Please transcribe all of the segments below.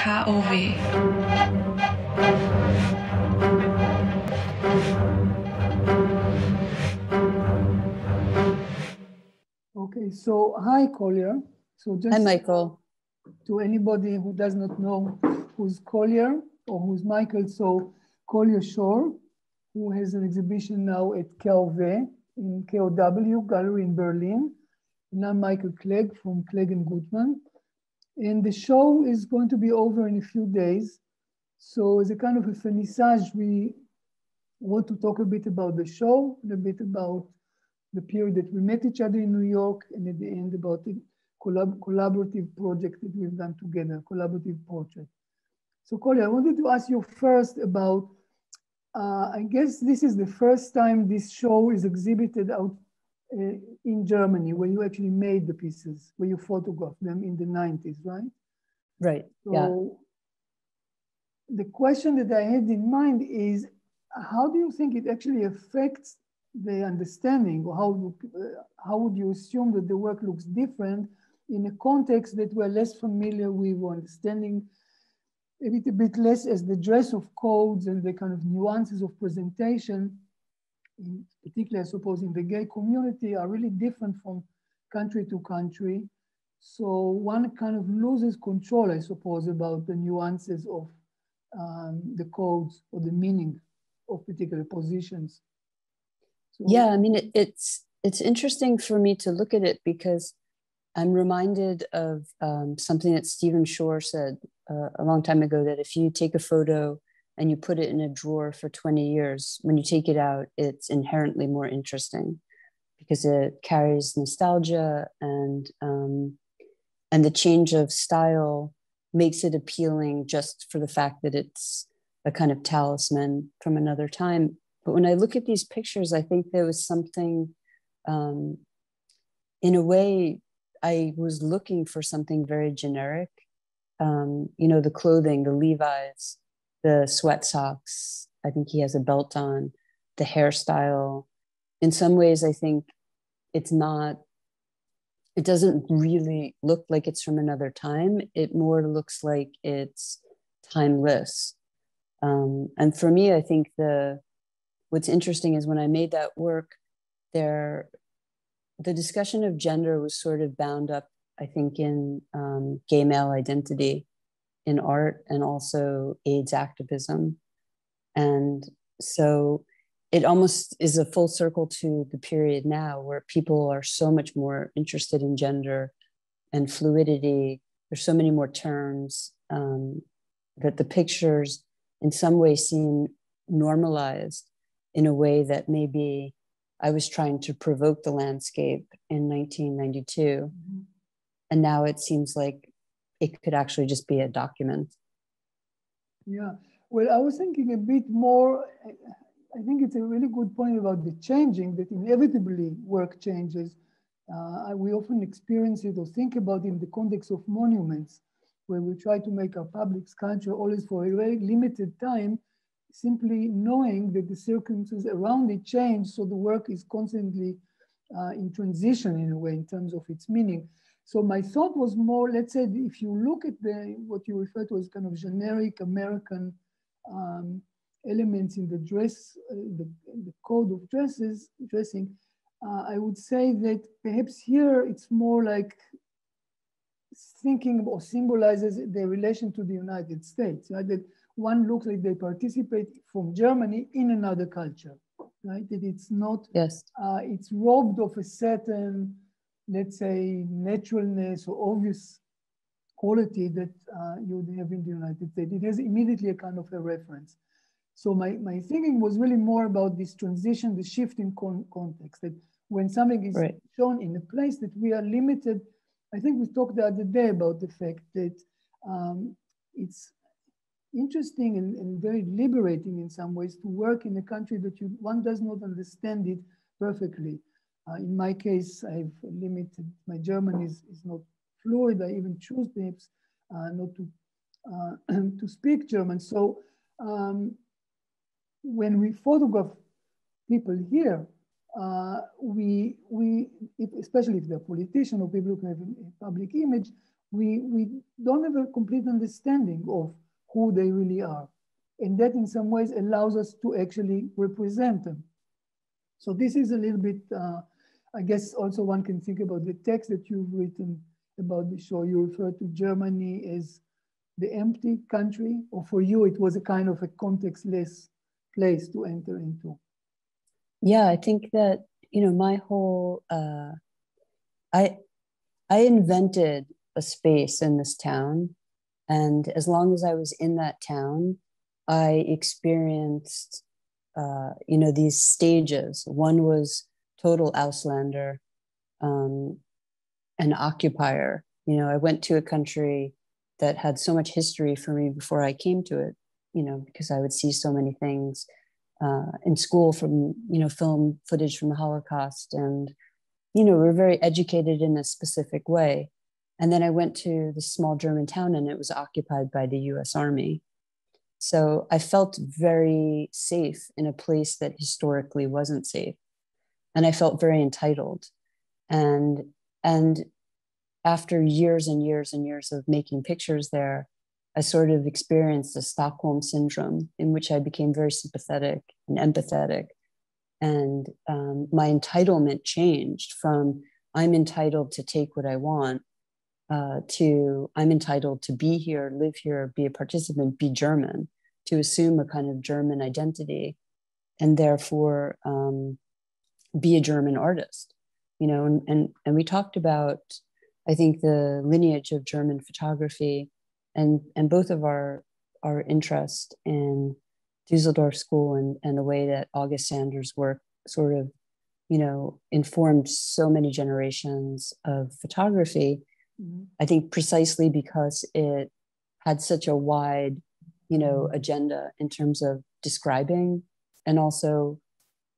KOW. Okay, so hi Collier. So just hi Michael. To anybody who does not know who's Collier or who's Michael, so Collier Schorr, who has an exhibition now at KOW in KOW Gallery in Berlin. And I'm Michael Clegg from Clegg and Guttmann. And the show is going to be over in a few days. So as a kind of a finissage, we want to talk a bit about the show, a bit about the period that we met each other in New York, and at the end about the collab collaborative project that we've done together, collaborative portrait. So Collier, I wanted to ask you first about, uh, I guess this is the first time this show is exhibited out uh, in Germany, where you actually made the pieces, where you photographed them in the 90s, right? Right, so yeah. The question that I had in mind is, how do you think it actually affects the understanding, or how, uh, how would you assume that the work looks different in a context that we're less familiar with, or understanding a bit, a bit less as the dress of codes and the kind of nuances of presentation in particularly, I suppose, in the gay community are really different from country to country. So one kind of loses control, I suppose, about the nuances of um, the codes or the meaning of particular positions. So, yeah, I mean, it, it's it's interesting for me to look at it because I'm reminded of um, something that Stephen Shore said uh, a long time ago that if you take a photo and you put it in a drawer for 20 years, when you take it out, it's inherently more interesting because it carries nostalgia and um, and the change of style makes it appealing just for the fact that it's a kind of talisman from another time. But when I look at these pictures, I think there was something, um, in a way, I was looking for something very generic. Um, you know, the clothing, the Levi's, the sweat socks. I think he has a belt on, the hairstyle. In some ways, I think it's not, it doesn't really look like it's from another time. It more looks like it's timeless. Um, and for me, I think the, what's interesting is when I made that work, there, the discussion of gender was sort of bound up, I think, in um, gay male identity in art and also AIDS activism. And so it almost is a full circle to the period now where people are so much more interested in gender and fluidity. There's so many more terms um, that the pictures, in some way, seem normalized in a way that maybe I was trying to provoke the landscape in 1992. Mm-hmm. And now it seems like it could actually just be a document. Yeah, well, I was thinking a bit more. I think it's a really good point about the changing, that inevitably work changes. Uh, we often experience it or think about it in the context of monuments, where we try to make our public sculpture always for a very limited time, simply knowing that the circumstances around it change, so the work is constantly uh, in transition in a way in terms of its meaning. So my thought was more, let's say, if you look at the what you refer to as kind of generic American um, elements in the dress, uh, the, the, code of dresses, dressing, uh, I would say that perhaps here it's more like thinking or symbolizes the relation to the United States, right? That one looks like they participate from Germany in another culture, right? That it's not, yes, uh, it's robbed of a certain let's say, naturalness or obvious quality that uh, you would have in the United States. It has immediately a kind of a reference. So my, my thinking was really more about this transition, the shift in con context, that when something is right. shown in a place that we are limited, I think we talked the other day about the fact that um, it's interesting and, and, very liberating in some ways to work in a country that you, one does not understand it perfectly. Uh, in my case, I've limited, my German is, is not fluid. I even choose uh, not to, uh, to speak German. So um, when we photograph people here, uh, we, we if, especially if they're politicians or people who have a public image, we, we don't have a complete understanding of who they really are. And that in some ways allows us to actually represent them. So this is a little bit, uh, I guess also one can think about the text that you've written about the show. You refer to Germany as the empty country, or for you, it was a kind of a contextless place to enter into. Yeah, I think that, you know, my whole, uh, I, I invented a space in this town. And as long as I was in that town, I experienced, uh, you know, these stages. One was total Auslander, um, an occupier. You know, I went to a country that had so much history for me before I came to it, you know, because I would see so many things uh, in school from, you know, film footage from the Holocaust. And, you know, we're very educated in a specific way. And then I went to this small German town and it was occupied by the US Army. So I felt very safe in a place that historically wasn't safe. And I felt very entitled. And, and after years and years and years of making pictures there, I sort of experienced the Stockholm syndrome in which I became very sympathetic and empathetic. And um, my entitlement changed from I'm entitled to take what I want uh, to I'm entitled to be here, live here, be a participant, be German, to assume a kind of German identity, and therefore um, be a German artist. You know, and, and and we talked about, I think, the lineage of German photography, and and both of our our interest in Dusseldorf School and and the way that August Sander's work sort of, you know, informed so many generations of photography Mm-hmm. I think precisely because it had such a wide, you know, mm-hmm. agenda in terms of describing and also,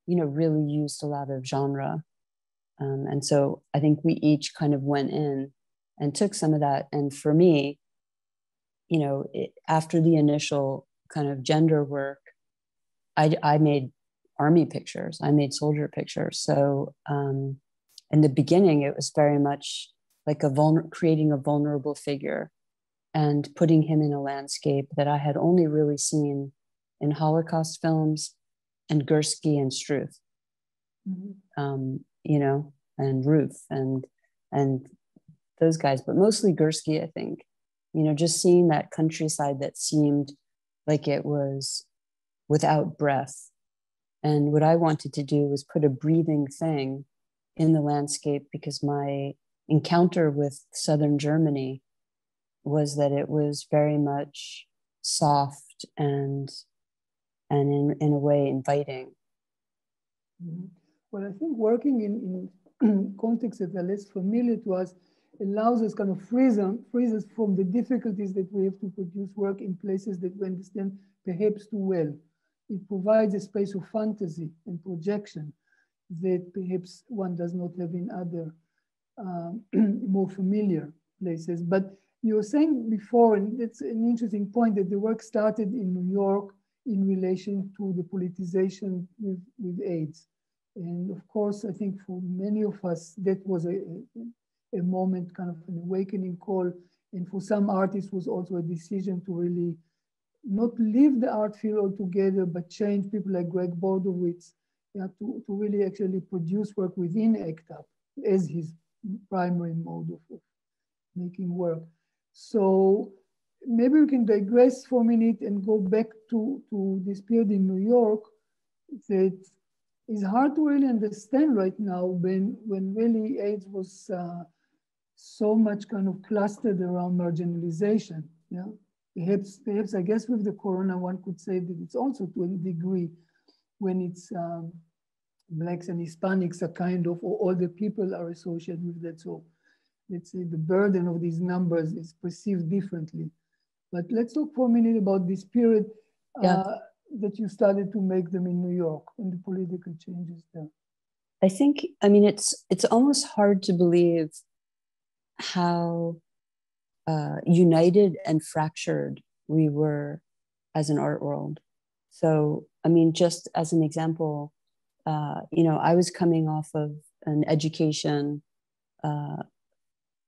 you know, really used a lot of genre. Um, and so I think we each kind of went in and took some of that. And for me, you know, it, after the initial kind of gender work, I, I made army pictures, I made soldier pictures. So um, in the beginning, it was very much like a vulner- creating a vulnerable figure and putting him in a landscape that I had only really seen in Holocaust films and Gursky and Struth, mm-hmm. um, you know, and Ruff and and those guys, but mostly Gursky, I think. You know, just seeing that countryside that seemed like it was without breath. And what I wanted to do was put a breathing thing in the landscape because my encounter with southern Germany was that it was very much soft and and in, in a way inviting. Mm-hmm. Well, I think working in, in contexts that are less familiar to us allows us kind of freeze us from the difficulties that we have to produce work in places that we understand perhaps too well. It provides a space of fantasy and projection that perhaps one does not have in other um, more familiar places. But you were saying before, and it's an interesting point, that the work started in New York in relation to the politicization with, with AIDS. And of course, I think for many of us, that was a, a moment, kind of an awakening call. And for some artists was also a decision to really not leave the art field altogether, but change people like Greg Bordowitz yeah, to, to really actually produce work within ACT UP as his primary mode of making work. So maybe we can digress for a minute and go back to, to this period in New York that is hard to really understand right now when, when really AIDS was uh, so much kind of clustered around marginalization. Yeah, perhaps, perhaps I guess with the corona, one could say that it's also to a degree when it's um, blacks and Hispanics are kind of, or all the people are associated with that. So let's say the burden of these numbers is perceived differently. But let's talk for a minute about this period yeah. uh, that you started to make them in New York and the political changes there. I think, I mean, it's it's almost hard to believe how uh, united and fractured we were as an art world. So, I mean, just as an example, uh, you know, I was coming off of an education, uh,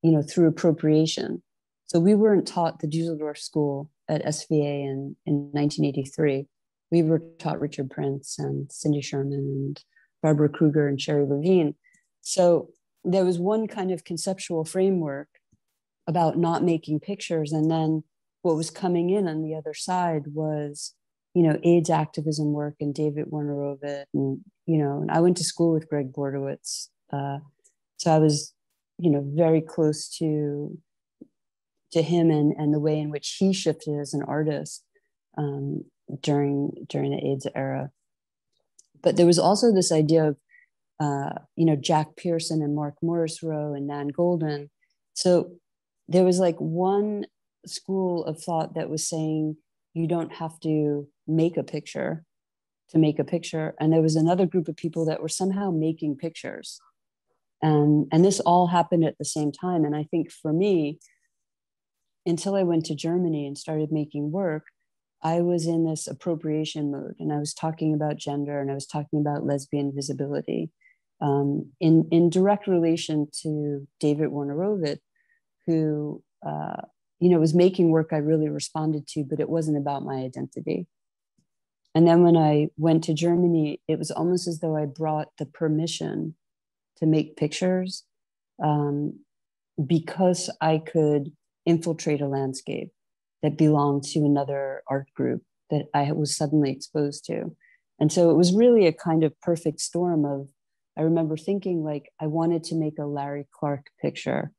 you know, through appropriation. So we weren't taught the Dusseldorf School at SVA in, in 1983. We were taught Richard Prince and Cindy Sherman and Barbara Kruger and Sherrie Levine. So there was one kind of conceptual framework about not making pictures. And then what was coming in on the other side was, you know, AIDS activism work and David Wojnarowicz. And, you know, and I went to school with Greg Bordowitz. Uh, so I was, you know, very close to to him and, and the way in which he shifted as an artist um, during during the AIDS era. But there was also this idea of, uh, you know, Jack Pierson and Mark Morrisroe and Nan Goldin. So there was like one school of thought that was saying you don't have to make a picture to make a picture, and there was another group of people that were somehow making pictures. And, and this all happened at the same time. And I think for me, until I went to Germany and started making work, I was in this appropriation mode and I was talking about gender and I was talking about lesbian visibility um, in, in direct relation to David Wojnarowicz, who, uh, you know, was making work I really responded to, but it wasn't about my identity. And then when I went to Germany, it was almost as though I brought the permission to make pictures um, because I could infiltrate a landscape that belonged to another art group that I was suddenly exposed to. And so it was really a kind of perfect storm of, I remember thinking like, I wanted to make a Larry Clark picture,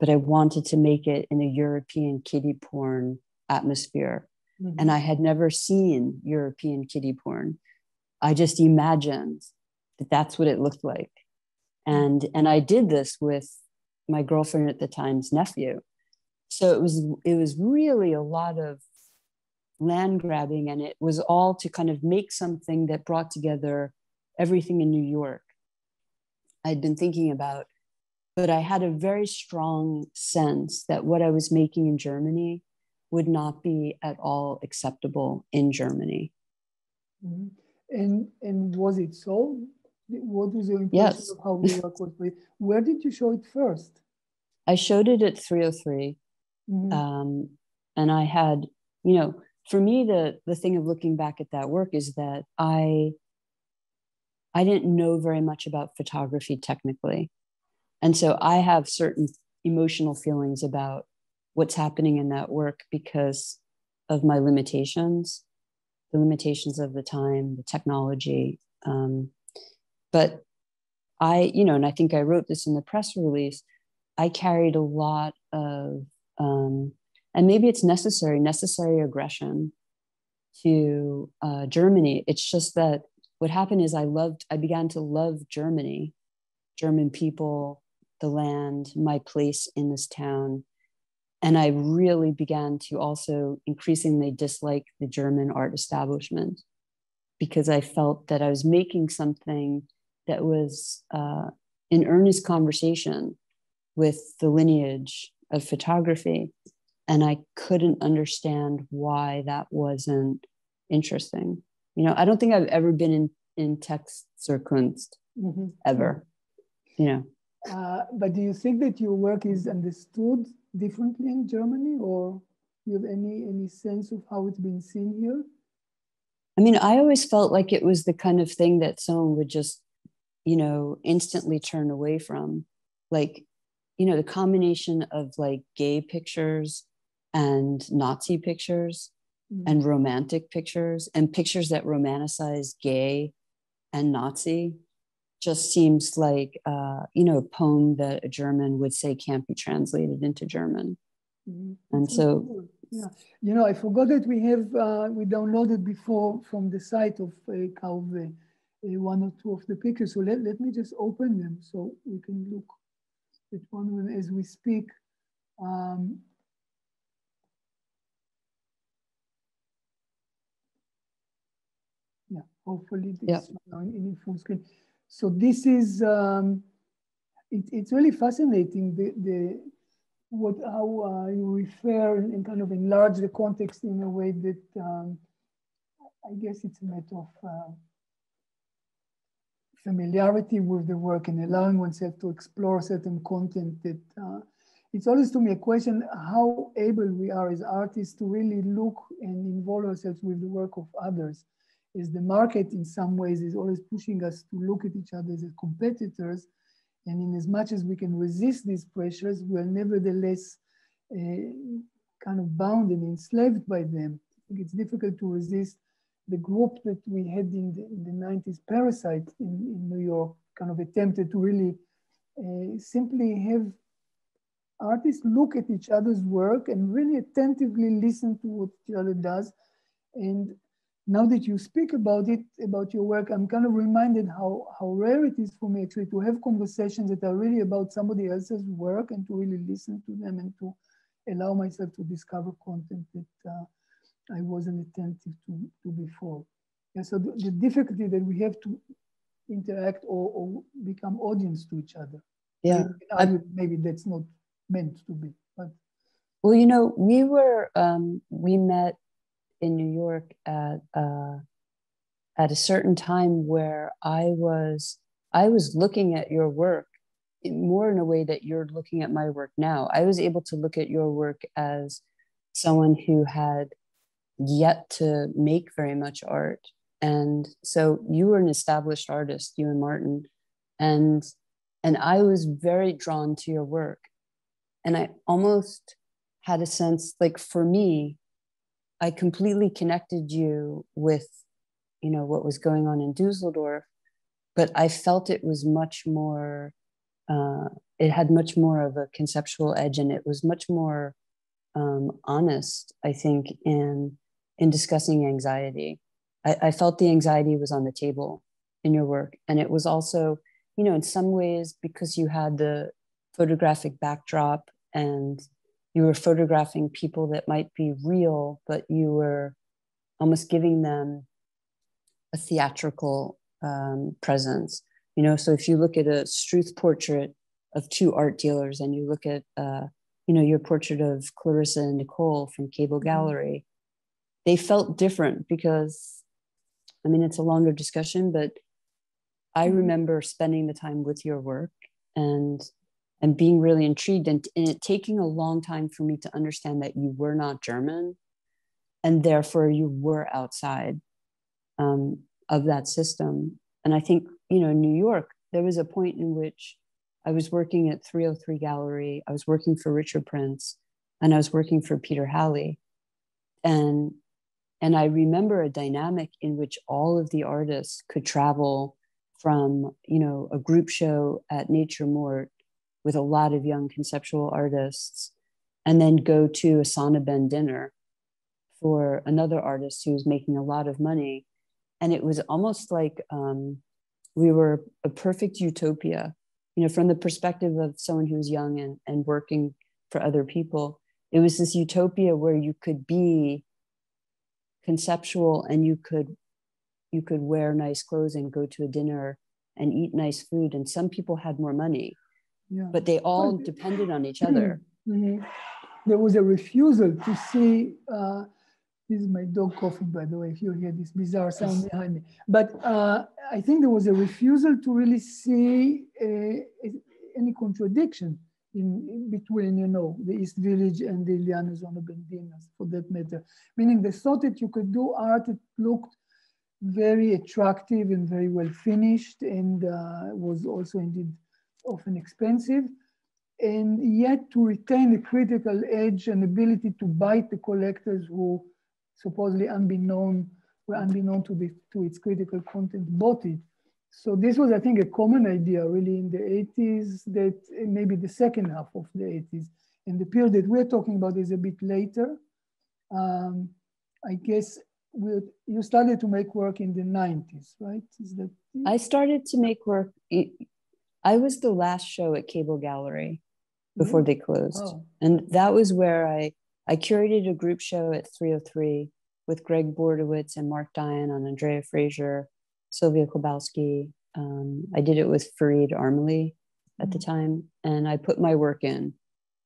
but I wanted to make it in a European kiddie porn atmosphere. Mm-hmm. And I had never seen European kiddie porn. I just imagined that that's what it looked like. And, and I did this with my girlfriend at the time's nephew so it was it was really a lot of land grabbing and it was all to kind of make something that brought together everything in new york. I'd been thinking about but i had a very strong sense that what i was making in germany would not be at all acceptable in germany. Mm-hmm. and and was it so? What was your impression yes. of how new york was where did you show it first? I showed it at 303 Mm-hmm. Um, and I had, you know, for me, the the thing of looking back at that work is that I I didn't know very much about photography technically. And so I have certain emotional feelings about what's happening in that work because of my limitations, the limitations of the time, the technology. Um, but I, you know, and I think I wrote this in the press release, I carried a lot of um, and maybe it's necessary, necessary aggression to uh, Germany. It's just that what happened is I loved, I began to love Germany, German people, the land, my place in this town. And I really began to also increasingly dislike the German art establishment because I felt that I was making something that was uh, in earnest conversation with the lineage of photography. And I couldn't understand why that wasn't interesting. You know, I don't think I've ever been in, in Textkunst mm-hmm. ever, you know. Uh, but do you think that your work is understood differently in Germany or you have any any sense of how it's been seen here? I mean, I always felt like it was the kind of thing that someone would just, you know, instantly turn away from. Like you know the combination of like gay pictures and nazi pictures mm-hmm. and romantic pictures and pictures that romanticize gay and nazi just seems like uh, you know a poem that a german would say can't be translated into german. Mm-hmm. and so yeah. You know i forgot that we have uh, we downloaded before from the site of uh, uh, one or two of the pictures. So let, let me just open them so we can look that one as we speak. Um, yeah, hopefully this yeah. in, in full screen. So this is, um, it, it's really fascinating, the, the what how uh, you refer and, kind of enlarge the context in a way that um, I guess it's a matter of uh, familiarity with the work and allowing oneself to explore certain content that uh, it's always to me a question how able we are as artists to really look and involve ourselves with the work of others. As the market in some ways is always pushing us to look at each other as competitors. And in as much as we can resist these pressures, we are nevertheless uh, kind of bound and enslaved by them. It's difficult to resist the group that we had in the, in the 90s, Parasite in, in New York, kind of attempted to really uh, simply have artists look at each other's work and really attentively listen to what each other does. And now that you speak about it, about your work, I'm kind of reminded how, how rare it is for me actually to have conversations that are really about somebody else's work and to really listen to them and to allow myself to discover content that uh, I wasn't attentive to, to before. And so the, the difficulty that we have to interact or, or become audience to each other. Yeah. Maybe, maybe that's not meant to be. But well, you know, we were um, we met in New York at uh, at a certain time where I was I was looking at your work more in a way that you're looking at my work now. I was able to look at your work as someone who had yet to make very much art. And so you were an established artist, you and Martin, and and I was very drawn to your work and I almost had a sense like for me, I completely connected you with, you know, what was going on in Dusseldorf, but I felt it was much more, uh, it had much more of a conceptual edge and it was much more um, honest, I think, in, in discussing anxiety. I, I felt the anxiety was on the table in your work. And it was also, you know, in some ways, because you had the photographic backdrop and you were photographing people that might be real, but you were almost giving them a theatrical um, presence. You know, so if you look at a Struth portrait of two art dealers, and you look at, uh, you know, your portrait of Clarissa and Nicole from Cable mm-hmm. Gallery, they felt different because, I mean, it's a longer discussion, but I mm-hmm. remember spending the time with your work and and being really intrigued and, and it taking a long time for me to understand that you were not German and therefore you were outside um, of that system. And I think, you know, in New York, there was a point in which I was working at 303 Gallery, I was working for Richard Prince, and I was working for Peter Halley. And and I remember a dynamic in which all of the artists could travel from, you know, a group show at Nature Morte with a lot of young conceptual artists, and then go to a Sonnabend dinner for another artist who was making a lot of money. And it was almost like um, we were a perfect utopia, you know, from the perspective of someone who was young and, and working for other people. It was this utopia where you could be conceptual and you could you could wear nice clothes and go to a dinner and eat nice food and some people had more money yeah. but they all but, depended on each other. Mm-hmm. There was a refusal to see. Uh, this is my dog coughing, by the way, if you hear this bizarre sound behind me. But uh, I think there was a refusal to really see uh, any contradiction in, in, between, you know, the East Village and the Ileana Zonobendinas, for that matter. Meaning they thought that you could do art that looked very attractive and very well finished and uh, was also indeed often expensive, and yet to retain the critical edge and ability to bite the collectors who supposedly unbeknown were unbeknown to, the, to its critical content bought it. So this was, I think, a common idea really in the 80s that maybe the second half of the 80s. And the period that we're talking about is a bit later. Um, I guess you started to make work in the 90s, right? Is that I started to make work I was the last show at Cable Gallery before they closed. Oh. And that was where I, I curated a group show at 303 with Greg Bordowitz and Mark Dion on Andrea Fraser, Silvia Kolbowski. Um, I did it with Fareed Armaly at the mm-hmm. time, and I put my work in,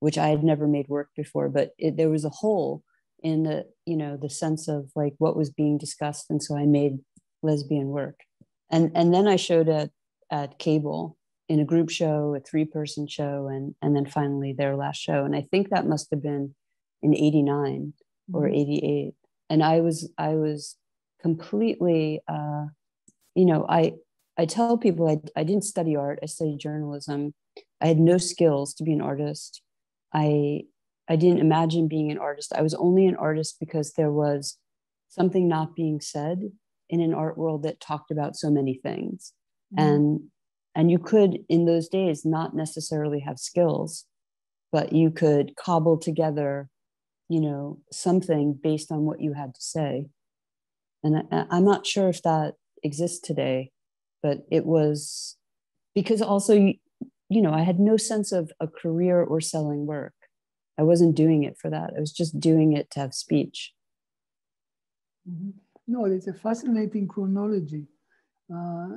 which I had never made work before, but it, there was a hole in the, you know, the sense of like what was being discussed. And so I made lesbian work. And, and then I showed at, at Cable in a group show, a three person show, and, and then finally their last show. And I think that must have been in 89 or mm-hmm. 88. And I was, I was completely, uh, you know, I, I tell people I, I didn't study art, I studied journalism. I had no skills to be an artist. I, I didn't imagine being an artist. I was only an artist because there was something not being said in an art world that talked about so many things. Mm-hmm. And and you could in those days not necessarily have skills but you could cobble together you know something based on what you had to say and I, i'm not sure if that exists today but it was because also you, you know i had no sense of a career or selling work i wasn't doing it for that i was just doing it to have speech mm-hmm. no it's a fascinating chronology uh,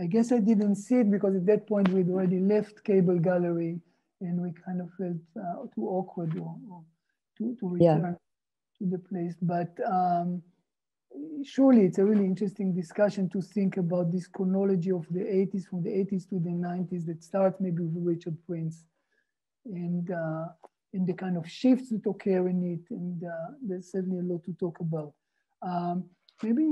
I guess I didn't see it because at that point we'd already left cable gallery and we kind of felt uh, too awkward or, or to, to return yeah. to the place. But um, surely it's a really interesting discussion to think about this chronology of the 80s, from the 80s to the 90s that starts maybe with Richard Prince and, uh, and the kind of shifts that occur in it. And uh, there's certainly a lot to talk about. Um, maybe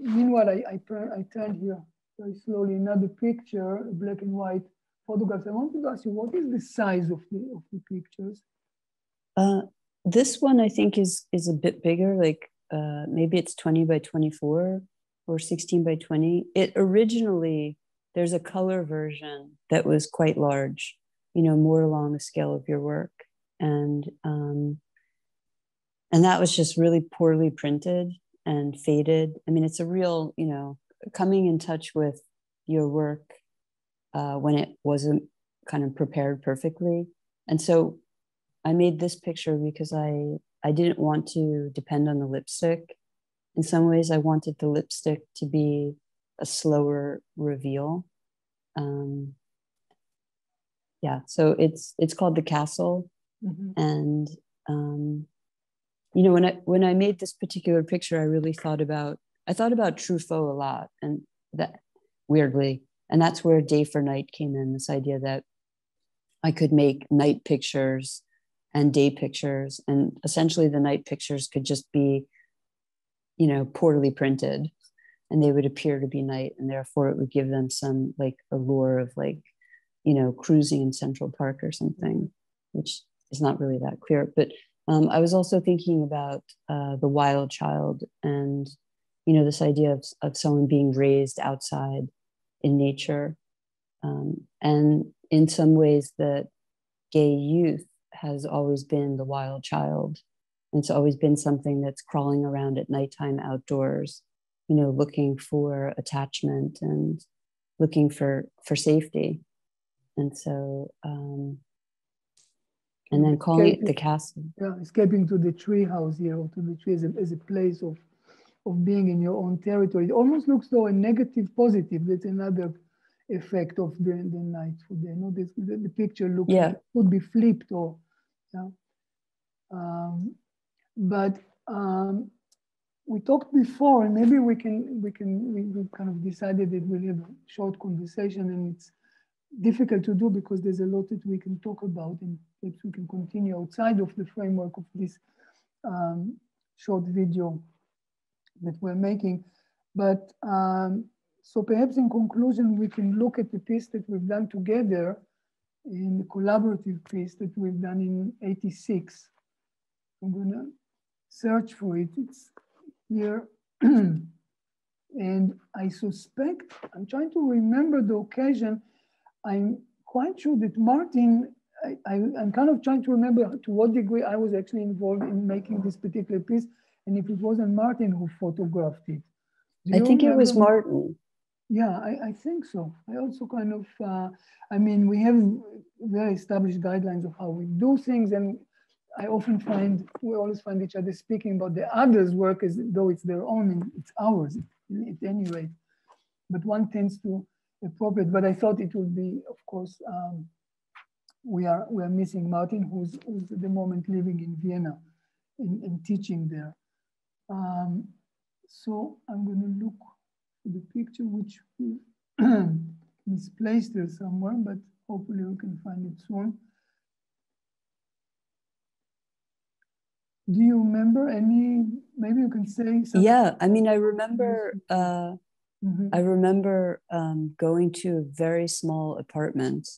meanwhile, I, I, I turned here very slowly another picture, black and white photographs. I wanted to ask you, what is the size of the of the pictures? Uh, this one I think is is a bit bigger, like uh, maybe it's 20 by 24 or 16 by 20. It originally there's a color version that was quite large, you know, more along the scale of your work, and um, and that was just really poorly printed and faded. I mean, it's a real, you know, coming in touch with your work uh, when it wasn't kind of prepared perfectly. And so I made this picture because I I didn't want to depend on the lipstick. In some ways, I wanted the lipstick to be a slower reveal. Um, yeah, so it's it's called the castle, mm-hmm. and um, you know when I when I made this particular picture, I really thought about I thought about Truffaut a lot, and that weirdly, and that's where day for night came in. This idea that I could make night pictures and day pictures, and essentially the night pictures could just be, you know, poorly printed, and they would appear to be night, and therefore it would give them some like allure of like, you know, cruising in Central Park or something, which is not really that clear. But um, I was also thinking about uh, the wild child and you know this idea of, of someone being raised outside in nature um, and in some ways that gay youth has always been the wild child it's always been something that's crawling around at nighttime outdoors you know looking for attachment and looking for for safety and so um and then calling escaping, it the castle yeah escaping to the tree house here or to the tree as a, as a place of of being in your own territory. It almost looks though a negative positive. That's another effect of the, the night for them. You know, the, the picture looks yeah. could be flipped or yeah. Um, but um, we talked before, and maybe we can we can we, we kind of decided that we'll have a short conversation, and it's difficult to do because there's a lot that we can talk about, and perhaps we can continue outside of the framework of this um, short video that we're making. But um, so perhaps in conclusion, we can look at the piece that we've done together in the collaborative piece that we've done in 86. I'm gonna search for it, it's here. and I suspect, I'm trying to remember the occasion. I'm quite sure that Martin, I, I, I'm kind of trying to remember to what degree I was actually involved in making this particular piece and if it wasn't Martin who photographed it. I think remember? it was Martin. Yeah, I, I, think so. I also kind of, uh, I mean, we have very established guidelines of how we do things, and I often find we always find each other speaking about the others' work as though it's their own and it's ours at any rate. But one tends to appropriate. But I thought it would be, of course, um, we are we are missing Martin, who's, who's at the moment living in Vienna and, teaching there. Um, so I'm going to look the picture which we misplaced there somewhere, but hopefully we can find it soon. Do you remember any? Maybe you can say. Something. Yeah, I mean, I remember. Uh, mm-hmm. I remember um, going to a very small apartment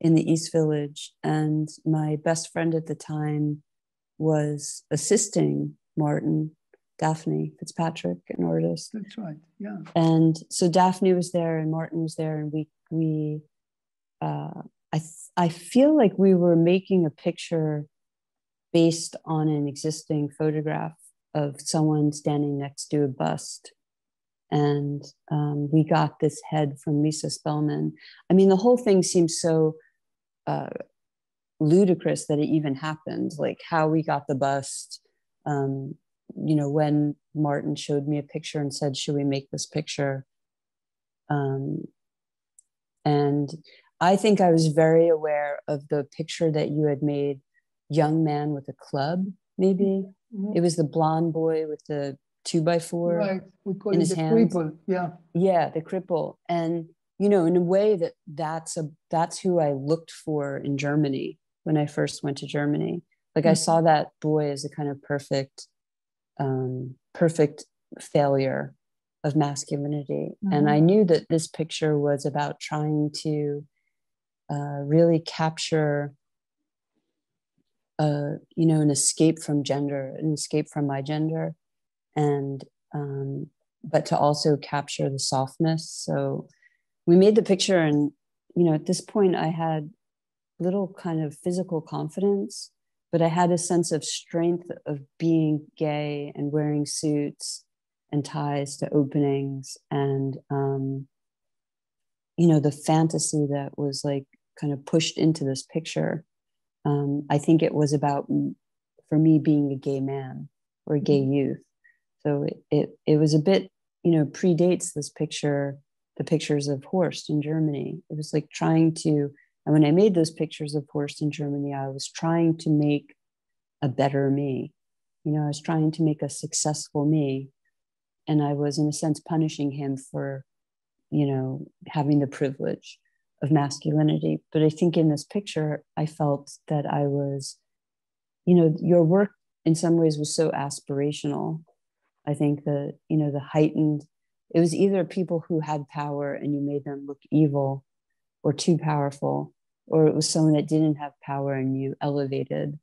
in the East Village, and my best friend at the time was assisting Martin, Daphne Fitzpatrick, an artist. That's right. Yeah. And so Daphne was there, and Martin was there, and we we. Uh, I I feel like we were making a picture based on an existing photograph of someone standing next to a bust. And um, we got this head from Lisa Spellman. I mean, the whole thing seems so uh, ludicrous that it even happened, like how we got the bust. Um, you know, when Martin showed me a picture and said, Should we make this picture? Um, and I think I was very aware of the picture that you had made young man with a club, maybe. Mm-hmm. It was the blonde boy with the two by four right. we call in his hand. Cripple. Yeah. Yeah, the cripple. And you know, in a way that that's a that's who I looked for in Germany when I first went to Germany. Like mm-hmm. I saw that boy as a kind of perfect, um, perfect failure of masculinity, mm-hmm. and I knew that this picture was about trying to uh, really capture a you know an escape from gender an escape from my gender. And um, but to also capture the softness. So we made the picture and you know at this point i had little kind of physical confidence but i had a sense of strength of being gay and wearing suits and ties to openings and um, you know the fantasy that was like kind of pushed into this picture um, I think it was about for me being a gay man or a gay mm-hmm. youth. So it, it, it was a bit, you know, predates this picture, the pictures of Horst in Germany. It was like trying to, and when I made those pictures of Horst in Germany, I was trying to make a better me. You know, I was trying to make a successful me. And I was, in a sense, punishing him for, you know, having the privilege of masculinity. But I think in this picture, I felt that I was, you know, your work in some ways was so aspirational. I think that, you know, the heightened, it was either people who had power and you made them look evil or too powerful, or it was someone that didn't have power and you elevated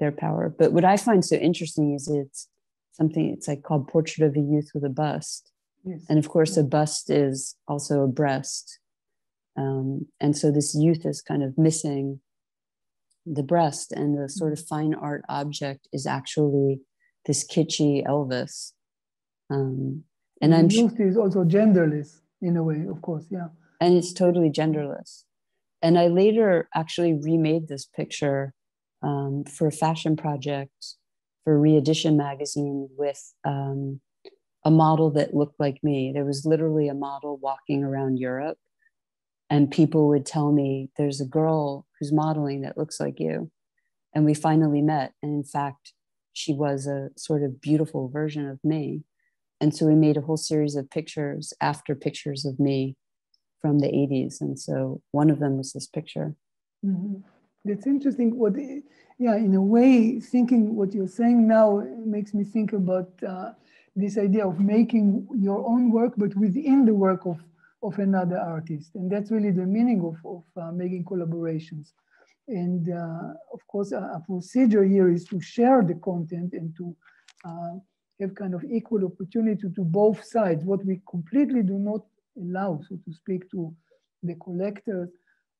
their power. But what I find so interesting is it's something, it's like called Portrait of a Youth with a Bust. Yes. And of course, a bust is also a breast um, and so this youth is kind of missing the breast, and the sort of fine art object is actually this kitschy Elvis. Um, and I'm youth is also genderless in a way, of course, yeah. And it's totally genderless. And I later actually remade this picture um, for a fashion project for Re-Edition magazine with um, a model that looked like me. There was literally a model walking around Europe and people would tell me there's a girl who's modeling that looks like you and we finally met and in fact she was a sort of beautiful version of me and so we made a whole series of pictures after pictures of me from the 80s and so one of them was this picture mm-hmm. it's interesting what yeah in a way thinking what you're saying now makes me think about uh, this idea of making your own work but within the work of of another artist. And that's really the meaning of, of uh, making collaborations. And uh, of course, a, a, procedure here is to share the content and to uh, have kind of equal opportunity to both sides. What we completely do not allow, so to speak, to the collectors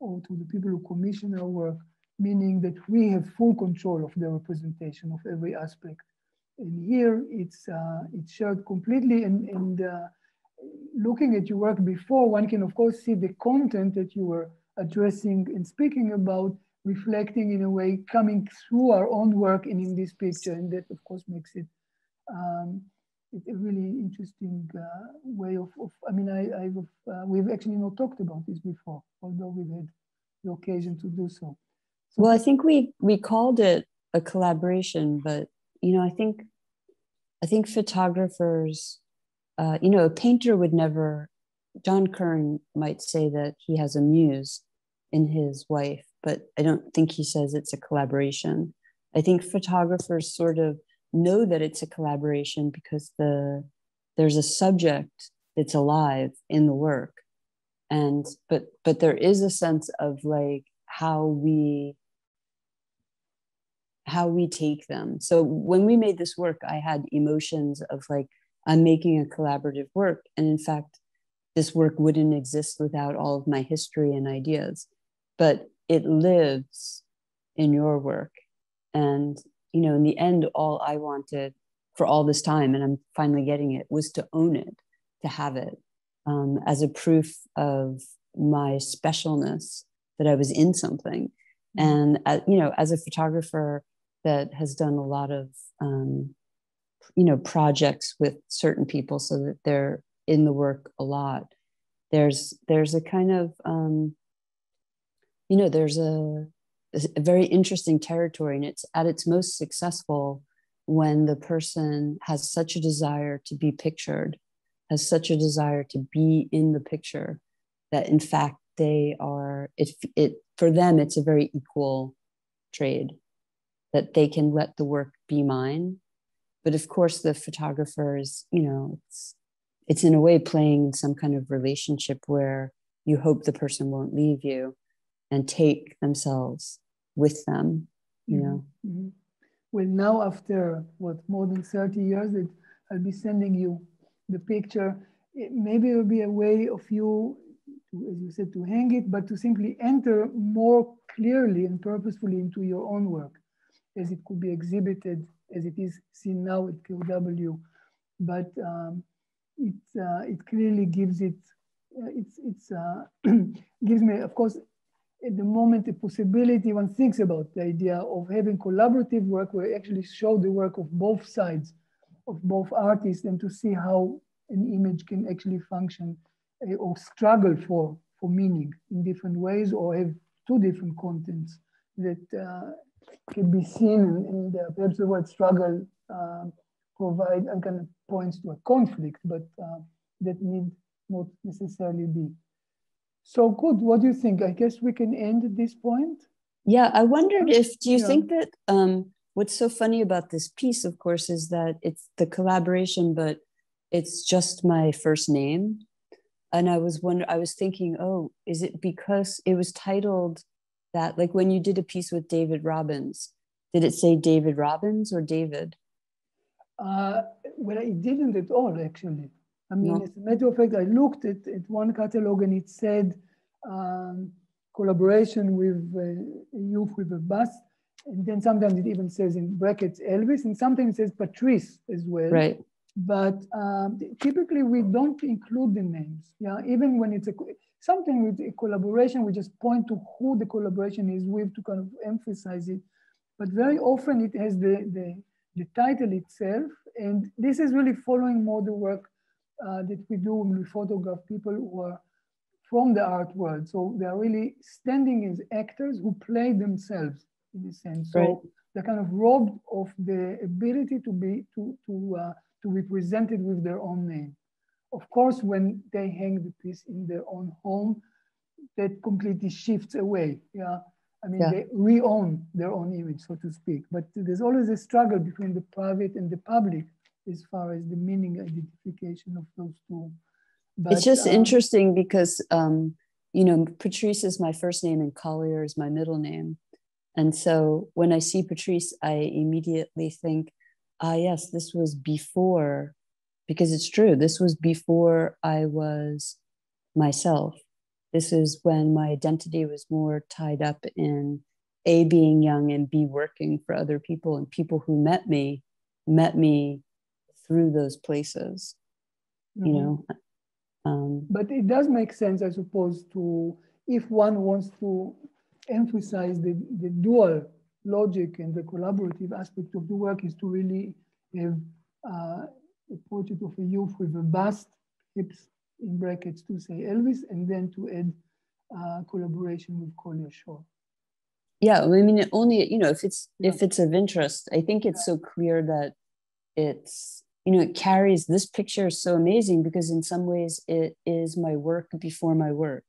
or to the people who commission our work, meaning that we have full control of the representation of every aspect. And here it's, uh, it's shared completely and, and uh, looking at your work before, one can of course see the content that you were addressing and speaking about reflecting in a way coming through our own work and in this picture. And that of course makes it um, a really interesting uh, way of, of, I mean, I, I've, uh, we've actually not talked about this before, although we've had the occasion to do so. so well, I think we, we called it a collaboration, but, you know, I think, I think photographers uh, you know, a painter would never John Currin might say that he has a muse in his wife, but I don't think he says it's a collaboration. I think photographers sort of know that it's a collaboration because the there's a subject that's alive in the work. And but but there is a sense of like how we how we take them. So when we made this work i had emotions of like i'm making a collaborative work. And in fact this work wouldn't exist without all of my history and ideas. But it lives in your work. And you know in the end all i wanted for all this time and i'm finally getting it was to own it to have it um, as a proof of my specialness that I was in something. Mm-hmm. And, uh, you know, as a photographer that has done a lot of, um, you know, projects with certain people so that they're in the work a lot, there's, there's a kind of, um, you know, there's a, a very interesting territory and it's at its most successful when the person has such a desire to be pictured has such a desire to be in the picture that in fact they are it, it for them it's a very equal trade that they can let the work be mine. But of course the photographer is you know it's it's in a way playing some kind of relationship where you hope the person won't leave you and take themselves with them you mm-hmm. know mm-hmm. well now after what more than 30 years it, i'll be sending you the picture. It, maybe it will be a way of you, to, as you said, to hang it, but to simply enter more clearly and purposefully into your own work, as it could be exhibited, as it is seen now at KOW. But um, it, uh, it clearly gives it, uh, it's, it's, uh, gives me, of course, at the moment, the possibility one thinks about the idea of having collaborative work where actually show the work of both sides of both artists and to see how an image can actually function uh, or struggle for, for meaning in different ways or have two different contents that uh, can be seen and, uh, perhaps the word struggle uh, provide and kind of points to a conflict, but uh, that need not necessarily be. So good, what do you think? I guess we can end at this point. Yeah, I wondered if, do you yeah. think that um, what's so funny about this piece, of course, is that it's the collaboration, but it's just my first name. And I was wonder, I was thinking, oh, is it because it was titled that? Like when you did a piece with David Robbins, did it say David Robbins or David? Uh, well, it didn't at all, actually. I mean, no. as a matter of fact, I looked at, at one catalog and it said um, collaboration with uh, a youth with a bus and then sometimes it even says in brackets Elvis, and sometimes it says Patrice as well. Right. But um, typically we don't include the names. Yeah, even when it's a something with a collaboration, we just point to who the collaboration is with to kind of emphasize it. But very often it has the the, the title itself, and this is really following more the work uh, that we do when we photograph people who are from the art world. So they are really standing as actors who play themselves in a sense. So right. they're kind of robbed of the ability to be to to uh, to be presented with their own name. Of course, when they hang the piece in their own home, that completely shifts away. Yeah. I mean, yeah. they re-own their own image, so to speak. But there's always a struggle between the private and the public as far as the meaning identification of those two. But, it's just um, interesting because, um, you know, Patrice is my first name and Collier is my middle name. And so when I see Patrice, I immediately think, ah, yes, this was before, because it's true, this was before I was myself. This is when my identity was more tied up in A, being young, and B, working for other people. And people who met me met me through those places, mm-hmm. you know. Um, but it does make sense, I suppose, to if one wants to emphasize the, the dual logic and the collaborative aspect of the work is to really have uh, a portrait of a youth with a bust, hips in brackets to say Elvis, and then to add uh, collaboration with Collier Schorr. Yeah, I mean, only you know if it's yeah. if it's of interest. I think it's so clear that it's you know, it carries this picture is so amazing because in some ways it is my work before my work,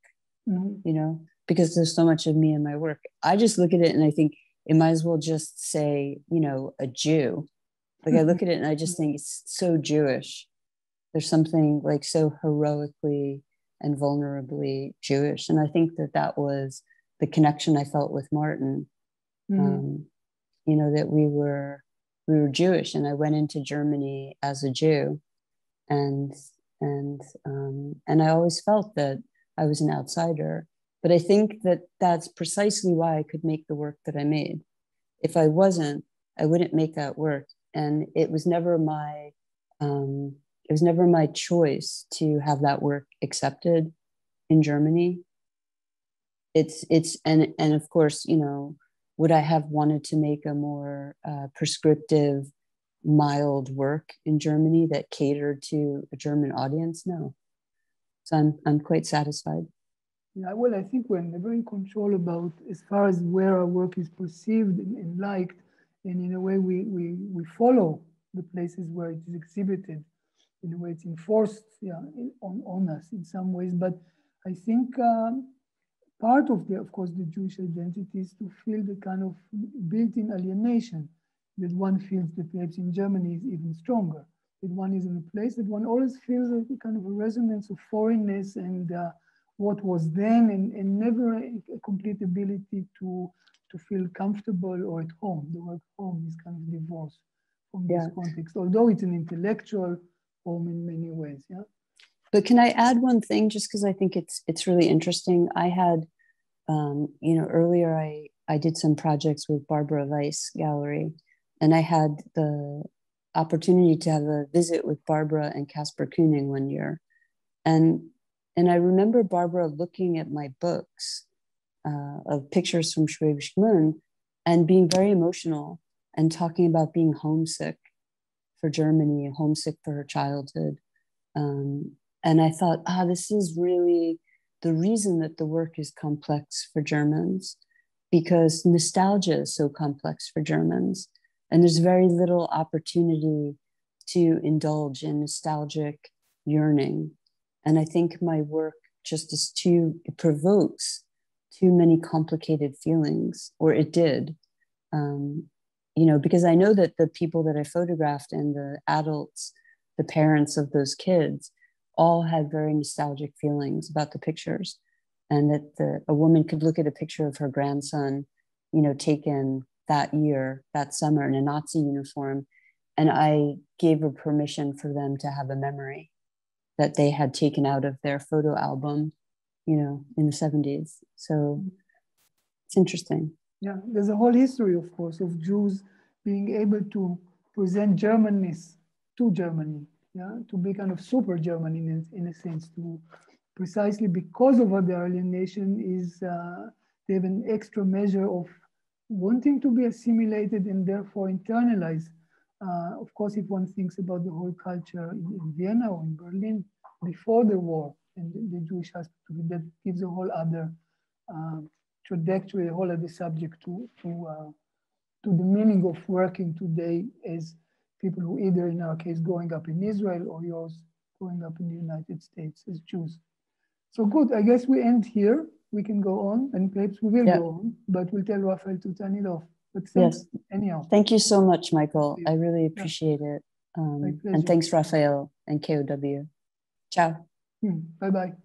mm-hmm. you know, because there's so much of me in my work. I just look at it and I think it might as well just say, you know, a Jew. Like I look at it and I just think it's so Jewish. There's something like so heroically and vulnerably Jewish. And I think that that was the connection I felt with Martin. Mm. Um, you know, that we were we were Jewish, and I went into Germany as a Jew, and and um, and I always felt that I was an outsider. But I think that that's precisely why I could make the work that I made. If I wasn't, I wouldn't make that work, and it was never my um, it was never my choice to have that work accepted in Germany. It's it's and and of course you know would I have wanted to make a more uh, prescriptive, mild work in Germany that catered to a German audience? No. So I'm, I'm quite satisfied. Yeah, well, I think we're never in control about as far as where our work is perceived and, and liked. And in a way, we, we, we follow the places where it is exhibited. In a way, it's enforced yeah, on, on us in some ways. But I think um, part of the, of course, the Jewish identity is to feel the kind of built-in alienation that one feels that perhaps in Germany is even stronger. That one is in a place that one always feels a kind of a resonance of foreignness and uh, what was then, and, and never a, a, complete ability to to feel comfortable or at home. The word home is kind of divorced from yeah. this context, although it's an intellectual home in many ways. Yeah. But can I add one thing, just because I think it's it's really interesting? I had, um, you know, earlier I I did some projects with Barbara Weiss Gallery, and I had the opportunity to have a visit with Barbara and Kasper Koenig one year, and and I remember Barbara looking at my books uh, of pictures from Gmünd and being very emotional and talking about being homesick for Germany, homesick for her childhood. Um, and I thought, ah, this is really the reason that the work is complex for Germans, because nostalgia is so complex for Germans. And there's very little opportunity to indulge in nostalgic yearning. And I think my work just is too, it provokes too many complicated feelings, or it did. Um, you know, because I know that the people that I photographed and the adults, the parents of those kids, all had very nostalgic feelings about the pictures. And that the, a woman could look at a picture of her grandson you know taken that year that summer in a nazi uniform. And i gave her permission for them to have a memory that they had taken out of their photo album you know in the 70s so it's interesting. Yeah there's a whole history of course of jews being able to present germanness to germany yeah, to be kind of super German in in a sense, to precisely because of their alienation is, uh, they have an extra measure of wanting to be assimilated and therefore internalize. Uh, of course, if one thinks about the whole culture in, in Vienna or in Berlin before the war and the, the Jewish aspect of it, that gives a whole other uh, trajectory, a whole other subject to, to, uh, to the meaning of working today as people who either in our case growing up in Israel or yours growing up in the United States as Jews. So good, I guess we end here. We can go on and perhaps we will yeah. go on, but we'll tell Raphael to turn it off. But thanks yes. anyhow. Thank you so much, Michael. I really appreciate yeah. it. Um, and thanks, Raphael and KOW. Ciao. Hmm. Bye-bye.